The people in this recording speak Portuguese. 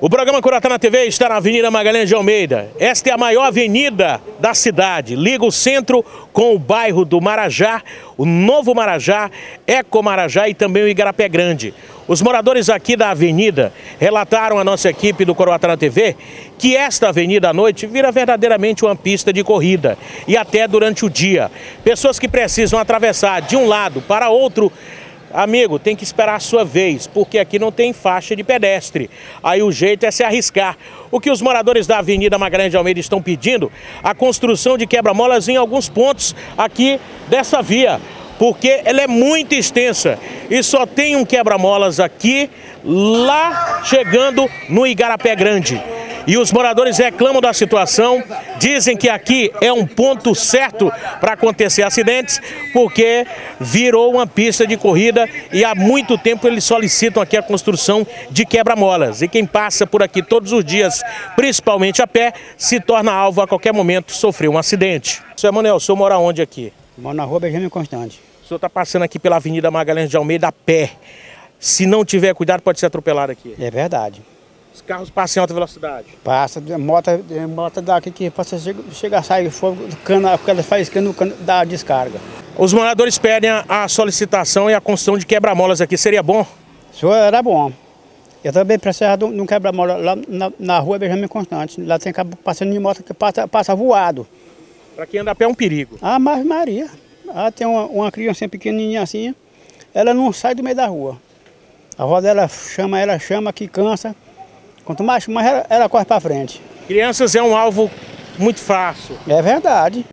O programa Curatá na TV está na Avenida Magalhães de Almeida. Esta é a maior avenida da cidade. Liga o centro com o bairro do Marajá, o Novo Marajá, Eco Marajá e também o Igarapé Grande. Os moradores aqui da avenida relataram à nossa equipe do Coroatá na TV que esta avenida à noite vira verdadeiramente uma pista de corrida e até durante o dia. Pessoas que precisam atravessar de um lado para outro Amigo, tem que esperar a sua vez, porque aqui não tem faixa de pedestre. Aí o jeito é se arriscar. O que os moradores da Avenida Magalhães de Almeida estão pedindo? A construção de quebra-molas em alguns pontos aqui dessa via, porque ela é muito extensa e só tem um quebra-molas aqui, lá chegando no Igarapé Grande. E os moradores reclamam da situação, dizem que aqui é um ponto certo para acontecer acidentes, porque virou uma pista de corrida e há muito tempo eles solicitam aqui a construção de quebra-molas. E quem passa por aqui todos os dias, principalmente a pé, se torna alvo a qualquer momento sofrer um acidente. Seu Emanuel, o senhor mora onde aqui? Moro na rua Benjamin Constante. O senhor está passando aqui pela Avenida Magalhães de Almeida a pé. Se não tiver cuidado, pode ser atropelado aqui. É verdade. Os carros passam em alta velocidade. Passa, moto, moto daqui que passa, chega, sair fogo porque ela faz cano, no cano da descarga. Os moradores pedem a solicitação e a construção de quebra-molas aqui. Seria bom? Isso era bom. Eu também precisava de um quebra-mola lá na, na rua Benjamin Constante. Lá tem passando de moto que passa, passa voado. Para quem anda a pé é um perigo. Ah, mas Maria. Ah, tem uma, uma criança pequenininha assim, ela não sai do meio da rua. A roda dela chama, ela chama que cansa. Quanto mais, mais ela, ela corre para frente. Crianças é um alvo muito fácil. É verdade.